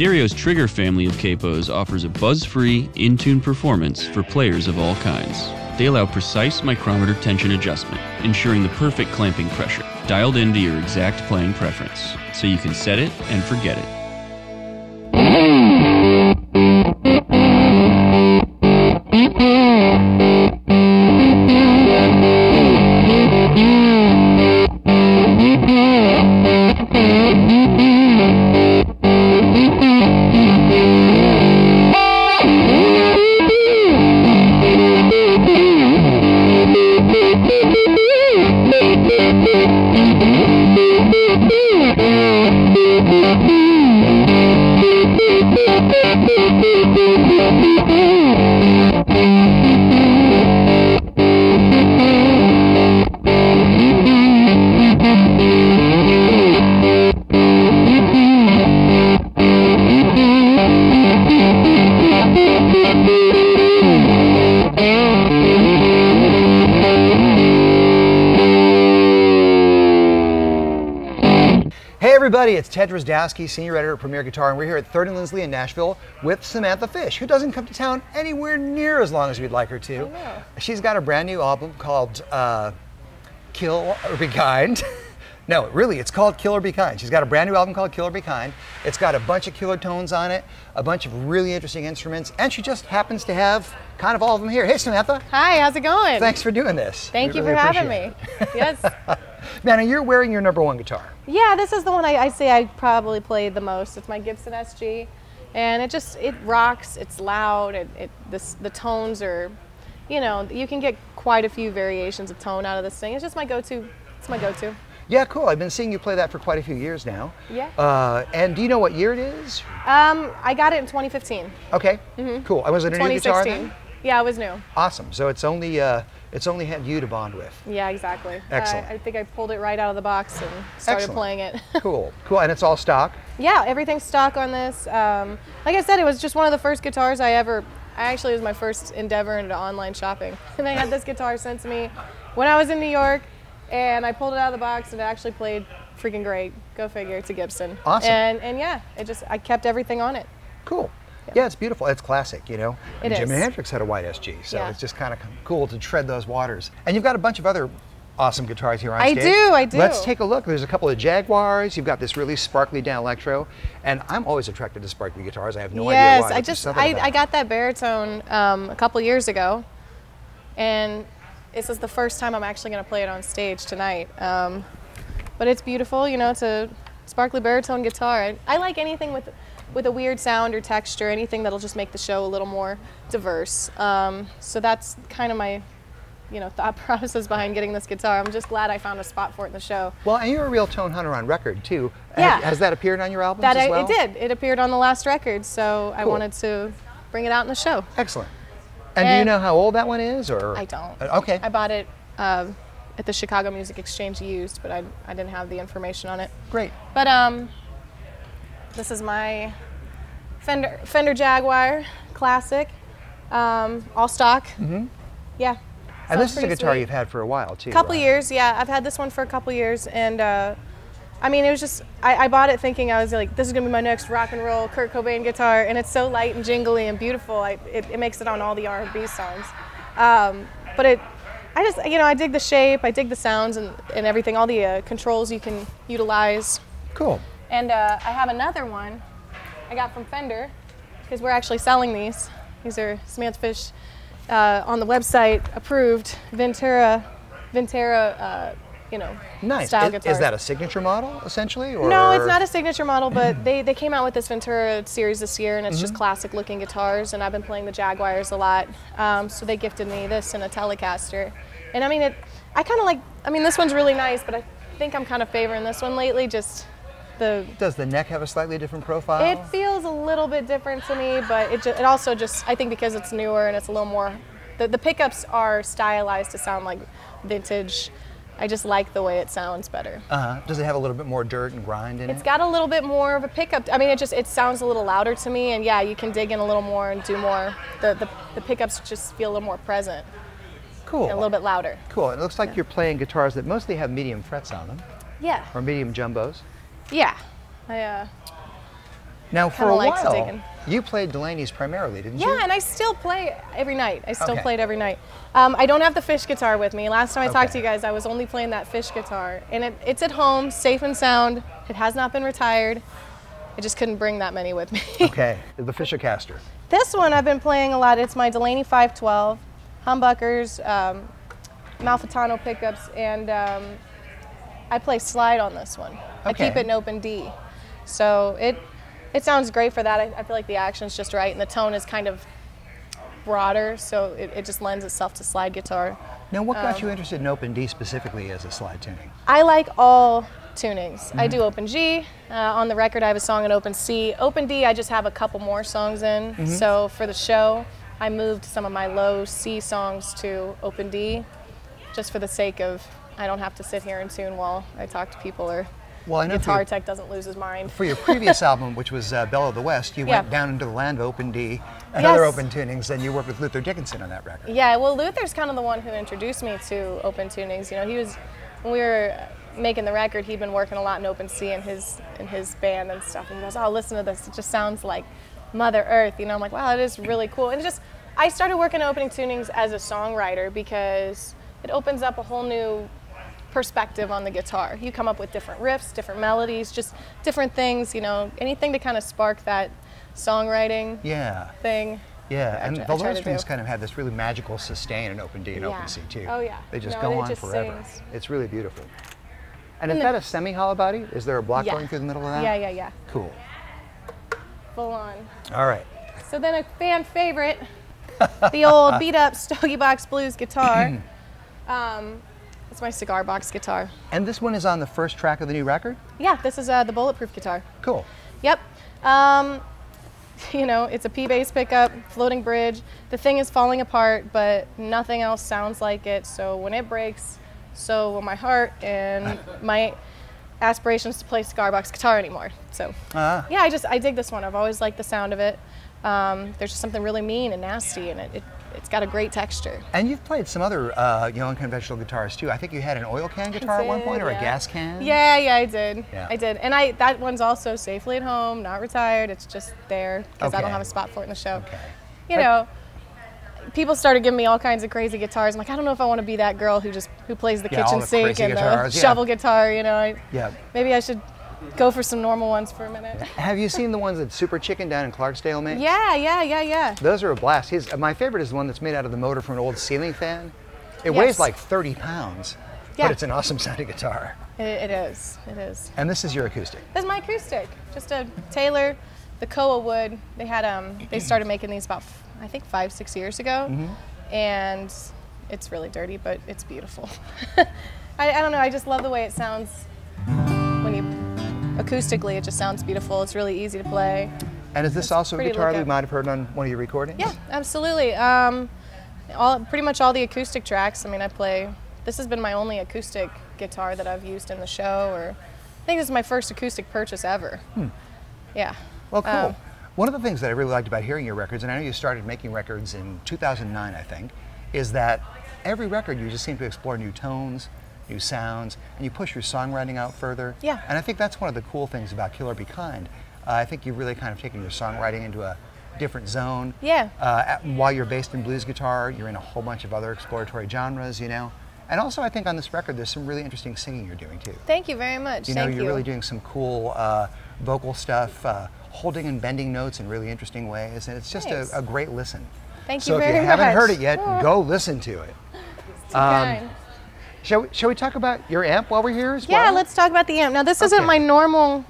D'Addario's Trigger family of capos offers a buzz-free, in-tune performance for players of all kinds. They allow precise micrometer tension adjustment, ensuring the perfect clamping pressure, dialed into your exact playing preference, so you can set it and forget it. Hey everybody, it's Ted Drozdowski, Senior Editor at Premier Guitar, and we're here at Third and Lindsley in Nashville with Samantha Fish, who doesn't come to town anywhere near as long as we'd like her to. She's got a brand new album called uh, Kill or Be Kind. no, really, it's called Kill or Be Kind. She's got a brand new album called Kill or Be Kind. It's got a bunch of killer tones on it, a bunch of really interesting instruments, and she just happens to have kind of all of them here. Hey Samantha, Hi, how's it going? thanks for doing this. Thank We you really for having me. it. yes. Now you're wearing your number one guitar. Yeah, this is the one I, I say I probably played the most. It's my Gibson SG, and it just it rocks. It's loud. It, it this the tones are, you know, you can get quite a few variations of tone out of this thing. It's just my go-to. It's my go-to. Yeah, cool. I've been seeing you play that for quite a few years now. Yeah. Uh, and do you know what year it is? Um, I got it in 2015. Okay. Mm -hmm. Cool. I was it a new guitar 2016. then? Yeah, it was new. Awesome. So it's only uh, it's only had you to bond with. Yeah, exactly. Excellent. I, I think I pulled it right out of the box and started Excellent. playing it. Cool. Cool. And it's all stock. Yeah, everything's stock on this. Um, like I said, it was just one of the first guitars I ever. I actually it was my first endeavor into online shopping, and I had this guitar sent to me when I was in New York, and I pulled it out of the box, and it actually played freaking great. Go figure, it's a Gibson. Awesome. And and yeah, it just I kept everything on it. Cool. Yeah, it's beautiful. It's classic, you know. It Jimi. Hendrix had a white SG, so Yeah. it's just kind of cool to tread those waters. And you've got a bunch of other awesome guitars here on I stage. I do, I do. Let's take a look. There's a couple of Jaguars. You've got this really sparkly Danelectro, and I'm always attracted to sparkly guitars. I have no idea why. yes. I just I, I got that baritone um, a couple years ago, and this is the first time I'm actually going to play it on stage tonight. Um, but it's beautiful, you know. It's a sparkly baritone guitar. I, I like anything with with a weird sound or texture, anything that'll just make the show a little more diverse. Um, so that's kind of my you know thought process behind getting this guitar. I'm just glad I found a spot for it in the show. Well, and you're a real tone hunter on record too. Yeah. Has, has that appeared on your albums That as I, well? it did. It appeared on the last record, so I wanted to bring it out in the show. Excellent. And, do you know how old that one is, or I don't. Uh, Okay. I bought it um, at the Chicago Music Exchange used, but I, I didn't have the information on it. Great. But um, this is my Fender Fender Jaguar Classic, um, all stock. Mm-hmm. Yeah. And Sounds this is a guitar sweet. you've had for a while too. couple right? years, yeah. I've had this one for a couple years, and uh, I mean, it was just I, I bought it thinking I was like, this is gonna be my next rock and roll Kurt Cobain guitar, and it's so light and jingly and beautiful. I, it, it makes it on all the R&B songs, um, but it. I just, you know, I dig the shape, I dig the sounds and, and everything, all the uh, controls you can utilize. Cool. And uh, I have another one I got from Fender because we're actually selling these. These are Samantha Fish uh, on the website approved Ventura, Ventura, uh, you know, Nice. style Is, guitars. is that a signature model essentially, or No, it's not a signature model, but they, they came out with this Ventura series this year, and it's Mm-hmm. just classic looking guitars. And I've been playing the Jaguars a lot, um, so they gifted me this and a Telecaster. And I mean, it. I kind of like. I mean, this one's really nice, but I think I'm kind of favoring this one lately. Just the Does the neck have a slightly different profile? it feels a little bit different to me, but it, ju- it also just, I think because it's newer and it's a little more, the, the pickups are stylized to sound like vintage. I just like the way it sounds better. uh-huh. Does it have a little bit more dirt and grind in It's it? It's got a little bit more of a pickup. I mean, it just, it sounds a little louder to me, and yeah, you can dig in a little more and do more. The, the, the pickups just feel a little more present Cool. a little bit louder. Cool. It looks like you're playing guitars that mostly have medium frets on them, Yeah. or medium jumbos. Yeah. I, uh, Now, for a while, you played Delaney's primarily, didn't you? Yeah, and I still play every night. I still Okay. played every night. Um, I don't have the fish guitar with me. Last time I talked to you guys, I was only playing that fish guitar, and it, it's at home, safe and sound. It has not been retired. I just couldn't bring that many with me. Okay, the Fisher-Caster. this one I've been playing a lot. It's my Delaney 512, humbuckers, um, Malfitano pickups, and um, I play slide on this one. I keep it in open D, so it it sounds great for that. I, I feel like the action's just right, and the tone is kind of broader, so it, it just lends itself to slide guitar. Now, what Um, got you interested in open D specifically as a slide tuning? I like all tunings. Mm-hmm. I do open G. Uh, on the record, I have a song in open C. Open D, I just have a couple more songs in. Mm-hmm. So for the show, I moved some of my low C songs to open D, just for the sake of I don't have to sit here and tune while I talk to people or Well, I know guitar your, tech doesn't lose his mind. for your previous album, which was uh, Belle of the West, you Yeah. went down into the land of open D and other open tunings, and you worked with Luther Dickinson on that record. Yeah, well, Luther's kind of the one who introduced me to open tunings. You know, he was when we were making the record, he'd been working a lot in open C in his in his band and stuff. And he goes, "Oh, listen to this! It just sounds like Mother Earth." You know, I'm like, "Wow, it is really cool." And just I started working opening tunings as a songwriter because it opens up a whole new perspective on the guitar. You come up with different riffs, different melodies, just different things. You know, anything to kind of spark that songwriting Yeah, thing. yeah, and I the try low strings kind of have this really magical sustain in open D and Yeah. open C too. Oh, yeah. They just No, go it on just forever. sings. It's really beautiful. And is And that a semi hollow body? Is there a block Yeah. going through the middle of that? Yeah, yeah, yeah. Cool. Full on. All right. So then a fan favorite, the old beat up Stogie Box Blues guitar. um, it's my cigar box guitar. And this one is on the first track of the new record? Yeah, this is uh, the bulletproof guitar. Cool. Yep. Um, you know, it's a P bass pickup, floating bridge. The thing is falling apart, but nothing else sounds like it. So when it breaks, so will my heart and my aspirations to play cigar box guitar anymore. So Ah. yeah, I just I dig this one. I've always liked the sound of it. Um, there's just something really mean and nasty in it. it it's got a great texture. And you've played some other, uh, you know, unconventional guitars too. I think you had an oil can guitar at one point, or yeah. a gas can. Yeah, yeah, I did. Yeah. I did, and I that one's also safely at home, not retired. It's just there because I don't have a spot for it in the show. Okay. You know, people started giving me all kinds of crazy guitars. I'm like, I don't know if I want to be that girl who just who plays the Yeah, kitchen the sink and guitars, the shovel guitar. You know, I, Yeah. maybe I should go for some normal ones for a minute. Have you seen the ones that Super Chikan down in Clarksdale made? Yeah, yeah, yeah, yeah. Those are a blast. His, my favorite is the one that's made out of the motor from an old ceiling fan. It Yes. weighs like 30 pounds, Yeah. but it's an awesome sounding guitar. It, it is. It is. And this is your acoustic. This is my acoustic. Just a Taylor, the Koa wood. They had um, they started making these about I think five, six years ago, Mm-hmm. and it's really dirty, but it's beautiful. I, I don't know. I just love the way it sounds acoustically. It just sounds beautiful. It's really easy to play. And is this also a guitar that we might have heard on one of your recordings? Yeah, absolutely. Um, all pretty much all the acoustic tracks. I mean, I play. This has been my only acoustic guitar that I've used in the show, or I think this is my first acoustic purchase ever. Yeah. Well, cool. Um, One of the things that I really liked about hearing your records, and I know you started making records in 2009, I think, is that every record you just seem to explore new tones, new sounds, and you push your songwriting out further. Yeah. And I think that's one of the cool things about Kill or Be Kind. Uh, I think you've really kind of taken your songwriting into a different zone. Yeah. Uh, at- while you're based in blues guitar, you're in a whole bunch of other exploratory genres, you know. And also, I think on this record, there's some really interesting singing you're doing too. Thank you very much. You know, Thank you're you. really doing some cool uh, vocal stuff, uh, holding and bending notes in really interesting ways, and it's just a, a great listen. Thank you very much. so if you haven't much. heard it yet, go listen to it. Kind. Shall we, shall we talk about your amp while we're here as Yeah, well? let's talk about the amp. Now, this isn't my normal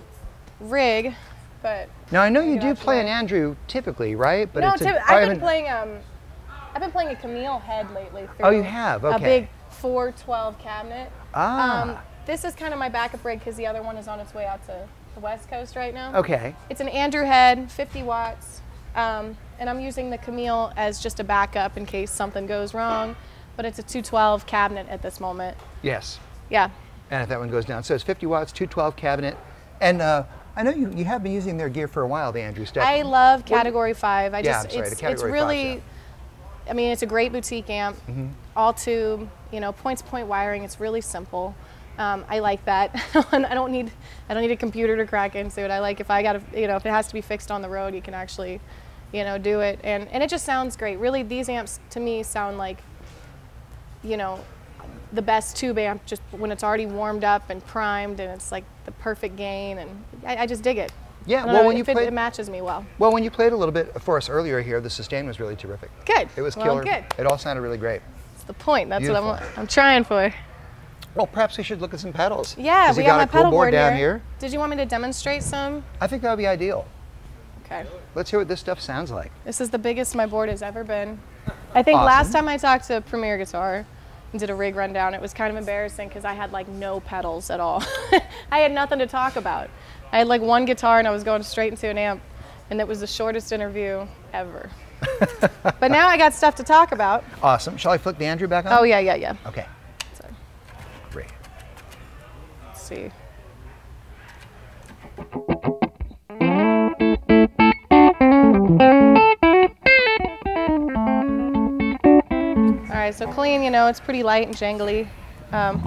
rig, but Now I know you do play an. Andrew typically, right? But no, it's a, I've been playing. Um, I've been playing a Camille head lately. Oh, you have? A big 412 cabinet. Ah. Um, this is kind of my backup rig because the other one is on its way out to the West Coast right now. Okay. It's an Andrew head, 50 watts, um, and I'm using the Camille as just a backup in case something goes wrong. But it's a 212 cabinet at this moment. Yes. Yeah. And if that one goes down, so it's 50 watts, 212 cabinet, and uh, I know you, you have been using their gear for a while, the Andrew stuff. I love Category Five. I Yeah, just it's, it's 5's, really, yeah. Mm-hmm. I mean, it's a great boutique amp, all tube, you know, point to point wiring. It's really simple. Um, I like that. I don't need I don't need a computer to crack into it. I like if I got to you know if it has to be fixed on the road, you can actually you know do it and and it just sounds great. Really, these amps to me sound like you know the best tube amp just when it's already warmed up and primed and it's like the perfect gain and I, I just dig it. Yeah, uh, well, know, when you it, played, it matches me well. well, when you played a little bit for us earlier here, the sustain was really terrific. Good. It was well, killer. Good. It all sounded really great. That's the point. That's Beautiful. what I'm, I'm trying for. Well, perhaps we should look at some pedals. Yeah, we got, got a cool pedal board board down here. here. Did you want me to demonstrate some? I think that would be ideal. Okay. Let's hear what this stuff sounds like. This is the biggest my board has ever been. I think last time I talked to Premier Guitar and did a rig rundown, it was kind of embarrassing because I had like no pedals at all. I had nothing to talk about. I had like one guitar and I was going straight into an amp, and it was the shortest interview ever. but now I got stuff to talk about. Awesome. Shall I flick the Andrew back on? Oh yeah, yeah, yeah. Okay. So, Great. let's see. So clean, you know, it's pretty light and jangly. Um,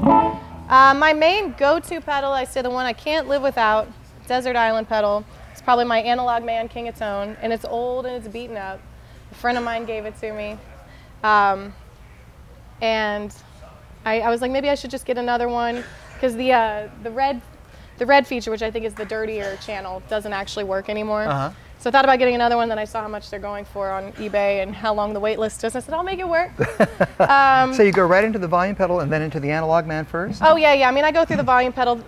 uh, my main go-to pedal, I say the one I can't live without, Desert Island pedal. It's probably my Analog Man King of Tone, and it's old and it's beaten up. A friend of mine gave it to me. Um, and I, I was like, maybe I should just get another one because the uh, the red the red feature, which I think is the dirtier channel, doesn't actually work anymore. Uh-huh. So I thought about getting another one. Then I saw how much they're going for on eBay and how long the wait list is. I said, I'll make it work. so you go right into the volume pedal and then into the analog man first? oh yeah, yeah. I mean, I go through the volume pedal,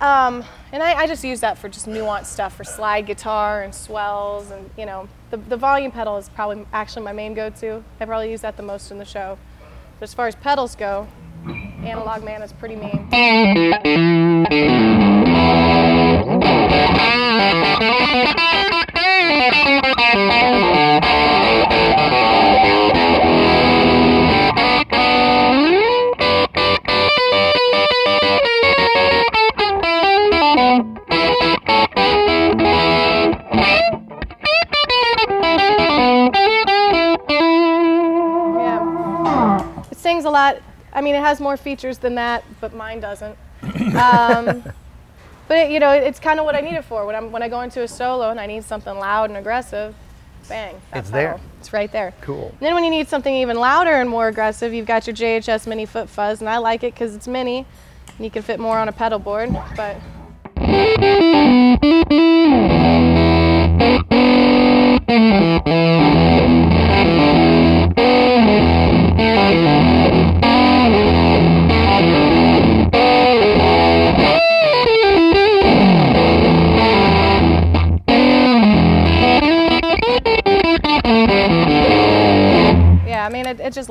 um, and I, I just use that for just nuanced stuff for slide guitar and swells, and you know, the the volume pedal is probably actually my main go-to. I probably use that the most in the show. But as far as pedals go, Analog Man is pretty mean. Has more features than that, but mine doesn't. Um, but it, you know, it's kind of what I need it for. When I'm when I go into a solo and I need something loud and aggressive, bang, that's It's there. It's right there. Cool. And then when you need something even louder and more aggressive, you've got your JHS Mini Foot Fuzz, and I like it because it's mini, and you can fit more on a pedal board. But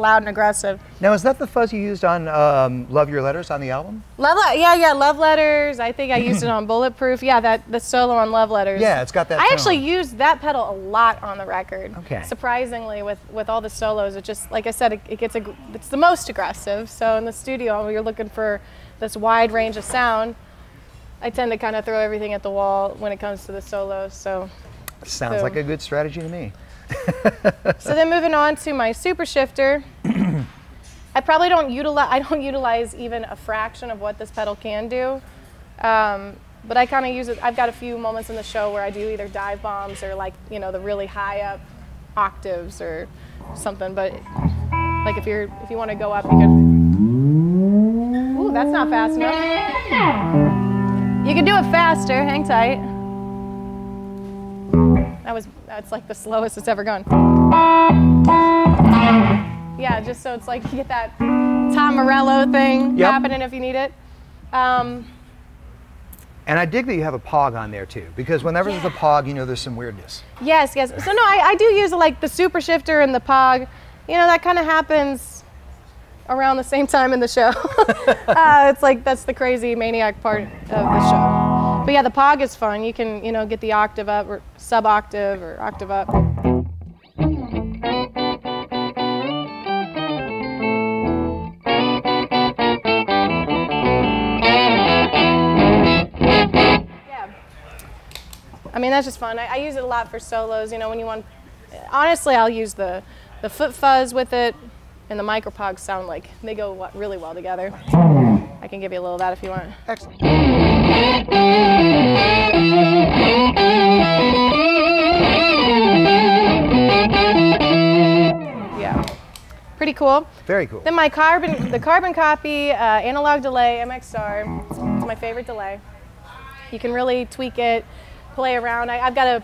loud and aggressive. Now, is that the fuzz you used on um, Love Your Letters on the album? Love, yeah, yeah, love letters. I think I used it on Bulletproof. Yeah, that the solo on love letters. Yeah, it's got that I actually used that pedal a lot on the record. Okay. Surprisingly, with with all the solos, it just like I said, it, it gets a, it's the most aggressive. So in the studio, when you're looking for this wide range of sound, I tend to kind of throw everything at the wall when it comes to the solos. So Sounds So- like a good strategy to me. So then moving on to my super shifter. I probably don't utilize I don't utilize even a fraction of what this pedal can do. Um, but I kind of use it. I've got a few moments in the show where I do either dive bombs or like you know the really high up octaves or something. But like if you're if you want to go up, you can. Ooh, that's not fast enough. You can do it faster. Hang tight. That was that's like the slowest it's ever gone. Yeah, just so it's like you get that Tom Morello thing Yep. happening if you need it. Um, And I dig that you have a pog on there too, because whenever there's a pog, you know there's some weirdness. yes, yes. So no, I, I do use like the super shifter and the pog. You know, that kind of happens around the same time in the show. uh, it's like that's the crazy maniac part of the show. But yeah, the pog is fun. You can you know get the octave up or sub octave or octave up. Yeah. I mean, that's just fun. I, I use it a lot for solos. You know, when you want, honestly, I'll use the, the foot fuzz with it, and the micropogs sound like they go really well together. I can give you a little of that if you want. Excellent. Yeah, pretty cool. Very cool. Then my carbon, the carbon copy uh, analog delay MXR. It's my favorite delay. You can really tweak it, play around. I, I've got a,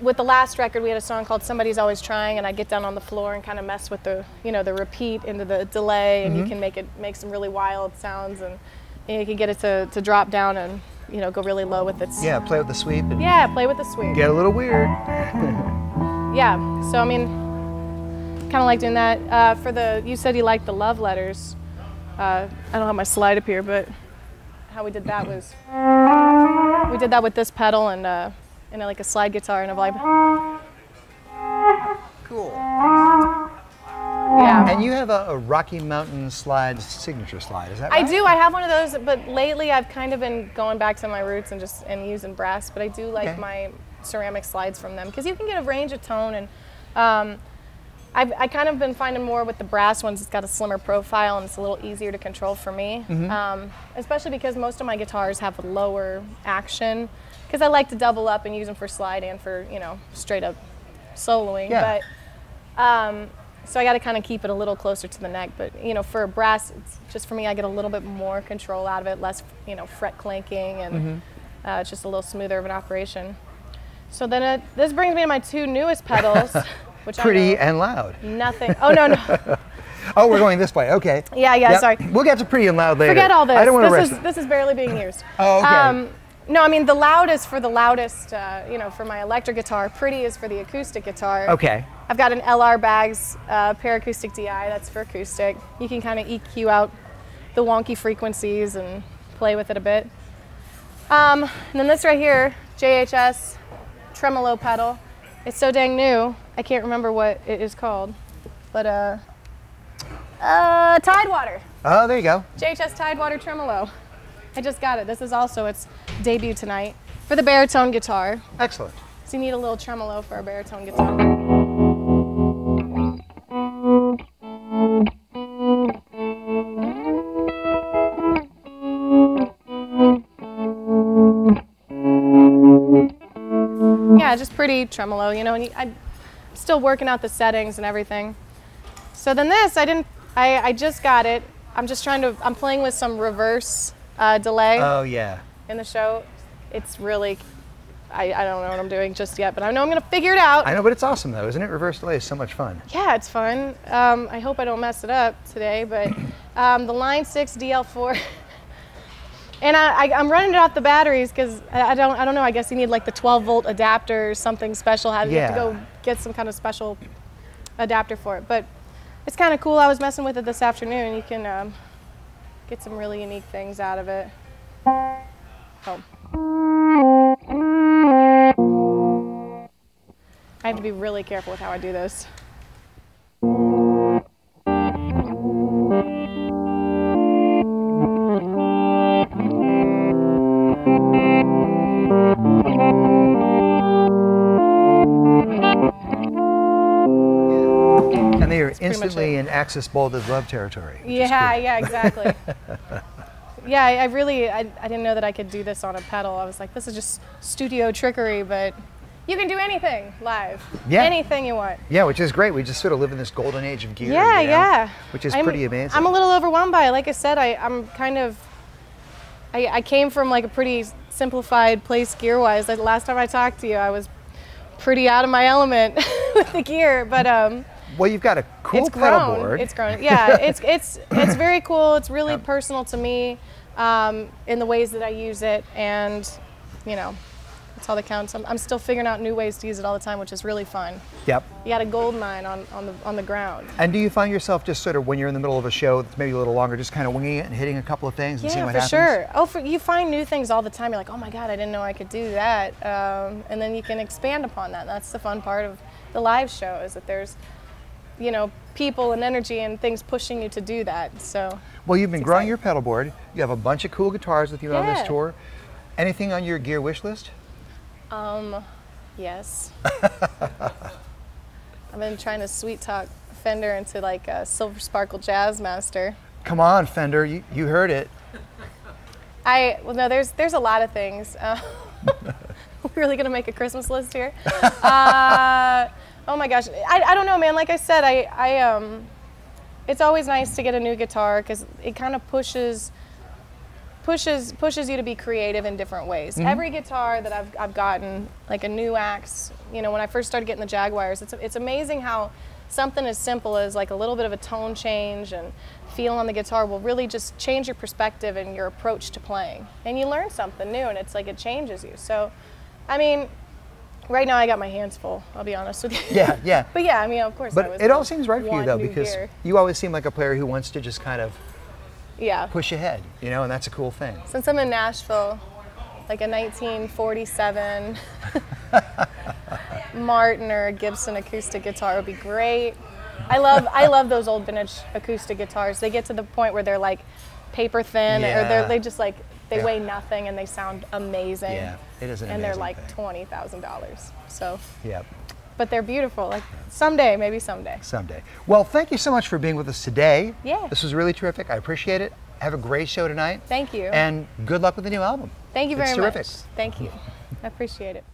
with the last record, we had a song called "Somebody's Always Trying," and I get down on the floor and kind of mess with the, you know, the repeat into the delay, and you can make it make some really wild sounds, and you can get it to, to drop down and, you know, go really low with its. Yeah, play with the sweep and Yeah, play with the sweep. get a little weird. Yeah. So I mean, kind of like doing that. Uh, for the, you said you liked the love letters. Uh, I don't have my slide up here, but how we did that was we did that with this pedal and uh, and like a slide guitar and a vibe. Cool. Yeah. And you have a, a Rocky Mountain slide signature slide, is that right? I do. I have one of those, but lately I've kind of been going back to my roots and just and using brass. But I do like Okay. my ceramic slides from them because you can get a range of tone and. Um, I've I kind of been finding more with the brass ones. It's got a slimmer profile and it's a little easier to control for me. Mm-hmm. Um, especially because most of my guitars have a lower action. Because I like to double up and use them for slide and for you know straight up soloing. Yeah. But um, so I got to kind of keep it a little closer to the neck. But you know, for brass, it's just for me, I get a little bit more control out of it, less you know fret clanking, and Mm-hmm. uh, it's just a little smoother of an operation. So then it, this brings me to my two newest pedals, which Pretty and loud. nothing. Oh no no. Oh, we're going this way. Okay. Yeah yeah. Yep. Sorry. We'll get to pretty and loud later. Forget all this. I don't want to this is this is barely being used. Oh, okay. Um, no, I mean the loud is for the loudest. Uh, you know, for my electric guitar. Pretty is for the acoustic guitar. Okay. I've got an LR Baggs uh, Paracoustic DI. That's for acoustic. You can kind of EQ out the wonky frequencies and play with it a bit. Um, and then this right here, JHS tremolo pedal. It's so dang new. I can't remember what it is called, but uh, uh, Tidewater. Oh, there you go. JHS Tidewater Tremolo. I just got it. This is also its debut tonight for the baritone guitar. Excellent. So you need a little tremolo for a baritone guitar. Yeah, just pretty tremolo, you know. And you, I'm still working out the settings and everything. So then this, I didn't. I, I just got it. I'm just trying to. I'm playing with some reverse uh, delay Oh, yeah. In the show. It's really. I, I don't know what I'm doing just yet, but I know I'm gonna figure it out. I know, but it's awesome though, isn't it? Reverse delay is so much fun. Yeah, it's fun. Um, I hope I don't mess it up today, but um, the Line 6 DL4. And I, I'm running it off the batteries because I, I don't I don't know. I guess you need like the 12 volt adapter or something special. Have you have to go get some kind of special adapter for it. But it's kind of cool. I was messing with it this afternoon. You can um, get some really unique things out of it. Oh. I have to be really careful with how I do this. And they are instantly in Axis Bold as Love territory. Yeah, yeah, exactly. yeah, I, I really, I, I didn't know that I could do this on a pedal. I was like, this is just studio trickery, but you can do anything live. Yeah. Anything you want. Yeah, which is great. We just sort of live in this golden age of gear. Yeah, you know, yeah. Which is I'm- pretty amazing. I'm a little overwhelmed by it. Like I said, I, I'm kind of, I, I came from like a pretty simplified place gear wise. Like last time I talked to you, I was pretty out of my element with the gear, but um, well, you've got a cool it's pedal grown. board. It's grown. Yeah, it's it's it's very cool. It's really personal to me um, in the ways that I use it, and you know, that's all that counts. I'm, I'm still figuring out new ways to use it all the time, which is really fun. Yep. You got a gold mine on, on the on the ground. And do you find yourself just sort of when you're in the middle of a show that's maybe a little longer, just kind of winging it and hitting a couple of things and seeing Yeah, for sure. Oh, for, you find new things all the time. You're like, oh my god, I didn't know I could do that, um, and then you can expand upon that. That's the fun part of the live show is that there's, you know, people and energy and things pushing you to do that. So. Well, you've been growing exciting. your pedal board. You have a bunch of cool guitars with you on this tour. Anything on your gear wish list? Um, yes. I've been trying to sweet talk Fender into like a Silver Sparkle Jazz Master. Come on, Fender. You, you heard it. I well no, there's there's a lot of things. Uh, we're really gonna make a Christmas list here. Uh, oh my gosh, I, I don't know, man. Like I said, I I um, it's always nice to get a new guitar because it kind of pushes pushes pushes you to be creative in different ways. Every guitar that I've, I've gotten, like a new axe, you know, when I first started getting the Jaguars, it's it's amazing how something as simple as like a little bit of a tone change and feel on the guitar will really just change your perspective and your approach to playing. And you learn something new, and it's like it changes you. So, I mean, right now I got my hands full. I'll be honest with you. Yeah, yeah. but yeah, I mean, of course. I But was it all seems right for you though, because gear. you always seem like a player who wants to just kind of yeah. push ahead, you know, and that's a cool thing. Since I'm in Nashville, like a 1947 Martin or a Gibson acoustic guitar would be great. I love I love those old vintage acoustic guitars. They get to the point where they're like paper thin or they're they just like they Yeah. weigh nothing and they sound amazing. Yeah, it is an And they're like thing. twenty thousand dollars. So, Yeah, but they're beautiful. Like someday, maybe someday. someday. Well, thank you so much for being with us today. Yeah. This was really terrific. I appreciate it. Have a great show tonight. Thank you. And good luck with the new album. Thank you It's very terrific. much. Thank you. I appreciate it.